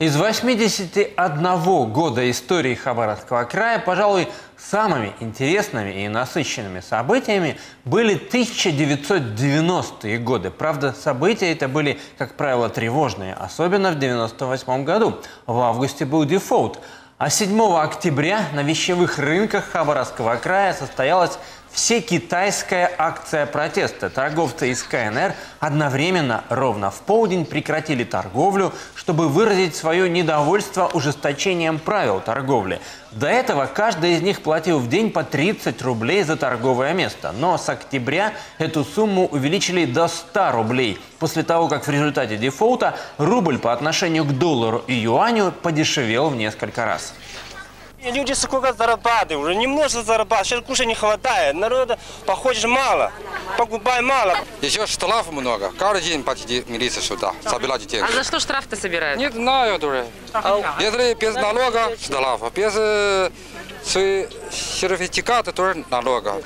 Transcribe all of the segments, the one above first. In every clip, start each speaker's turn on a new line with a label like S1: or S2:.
S1: Из 81 года истории Хабаровского края, пожалуй, самыми интересными и насыщенными событиями были 1990-е годы. Правда, события это были, как правило, тревожные, особенно в 1998 году. В августе был дефолт. А 7 октября на вещевых рынках Хабаровского края состоялась Всекитайская акция протеста. Торговцы из КНР одновременно ровно в полдень прекратили торговлю, чтобы выразить свое недовольство ужесточением правил торговли. До этого каждый из них платил в день по 30 рублей за торговое место. Но с октября эту сумму увеличили до 100 рублей, после того, как в результате дефолта рубль по отношению к доллару и юаню подешевел в несколько раз.
S2: Люди сколько зарабатывают, уже немножко зарабатывают, сейчас кушать не хватает, народа походишь мало, покупай мало.
S3: Еще штрафов много. Каждый день платите милиция сюда, собирать деньги.
S4: А за что штраф-то собирают?
S3: Не знаю, дуре. Если без налога, штраф. Без э, сертификата, тоже налога.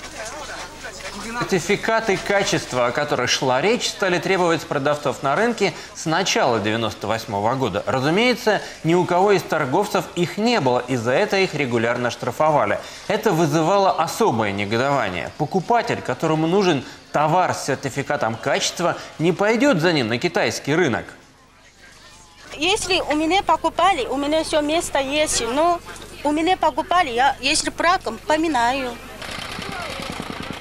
S1: Сертификаты качества, о которых шла речь, стали требовать с продавцов на рынке с начала 98 года. Разумеется, ни у кого из торговцев их не было, и за это их регулярно штрафовали. Это вызывало особое негодование. Покупатель, которому нужен товар с сертификатом качества, не пойдет за ним на китайский рынок.
S5: Если у меня покупали, у меня все место есть, но у меня покупали, я если браком поминаю.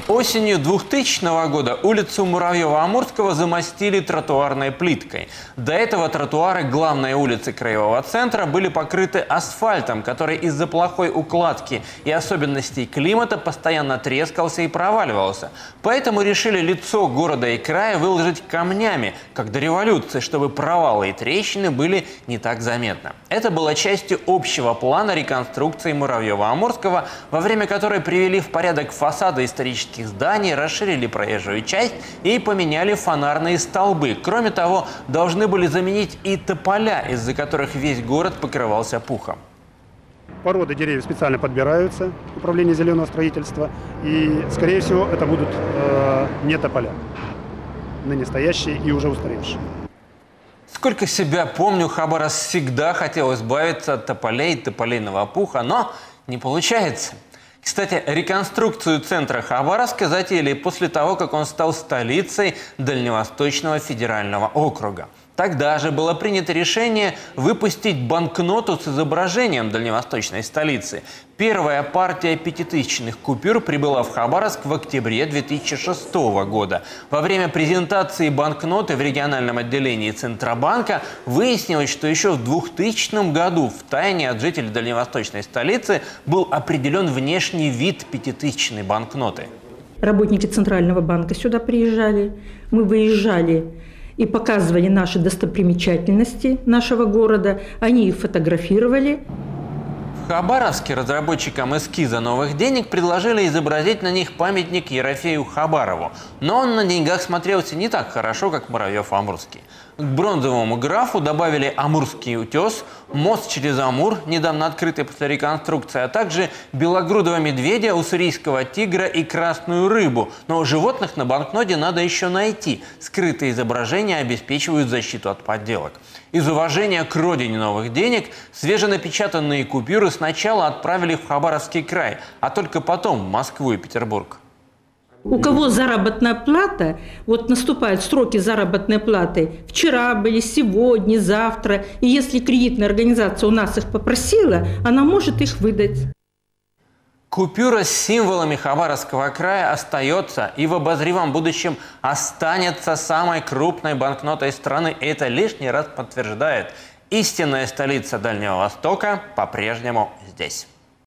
S1: Осенью 2000 года улицу Муравьева-Амурского замостили тротуарной плиткой. До этого тротуары главной улицы Краевого центра были покрыты асфальтом, который из-за плохой укладки и особенностей климата постоянно трескался и проваливался. Поэтому решили лицо города и края выложить камнями, как до революции, чтобы провалы и трещины были не так заметны. Это было частью общего плана реконструкции Муравьева-Амурского, во время которой привели в порядок фасады исторических исторических зданий, расширили проезжую часть и поменяли фонарные столбы. Кроме того, должны были заменить и тополя, из-за которых весь город покрывался пухом.
S6: Породы деревьев специально подбираются, управление зеленого строительства, и, скорее всего, это будут э, не тополя, ныне стоящие и уже устаревшие.
S1: Сколько себя помню, Хабарас всегда хотел избавиться от тополей, тополейного пуха, но не получается. Кстати, реконструкцию центра Хабаровска затеяли после того, как он стал столицей Дальневосточного федерального округа. Тогда же было принято решение выпустить банкноту с изображением дальневосточной столицы. Первая партия пятитысячных купюр прибыла в Хабаровск в октябре 2006 года. Во время презентации банкноты в региональном отделении Центробанка выяснилось, что еще в 2000 году в тайне от жителей дальневосточной столицы был определен внешний вид пятитысячной банкноты.
S7: Работники Центрального банка сюда приезжали, мы выезжали и показывали наши достопримечательности нашего города. Они их фотографировали.
S1: В Хабаровске разработчикам эскиза новых денег предложили изобразить на них памятник Ерофею Хабарову. Но он на деньгах смотрелся не так хорошо, как Муравьев-Амурский. К бронзовому графу добавили Амурский утес, мост через Амур, недавно открытый после реконструкции, а также белогрудого медведя, уссурийского тигра и красную рыбу. Но животных на банкноте надо еще найти. Скрытые изображения обеспечивают защиту от подделок. Из уважения к родине новых денег свеженапечатанные купюры сначала отправили в Хабаровский край, а только потом в Москву и Петербург.
S7: У кого заработная плата, вот наступают сроки заработной платы, вчера были, сегодня, завтра, и если кредитная организация у нас их попросила, она может их выдать.
S1: Купюра с символами Хабаровского края остается и в обозримом будущем останется самой крупной банкнотой страны. И это лишний раз подтверждает, истинная столица Дальнего Востока по-прежнему здесь.